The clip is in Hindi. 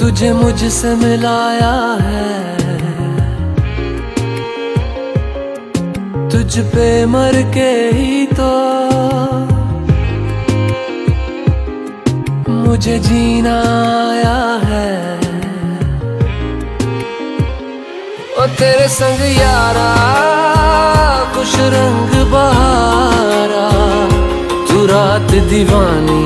तुझे मुझसे मिलाया है। तुझ पे मर के ही तो मुझे जीना आया है। ओ तेरे संग यारा कुछ रंग बहारा, तू रात दीवानी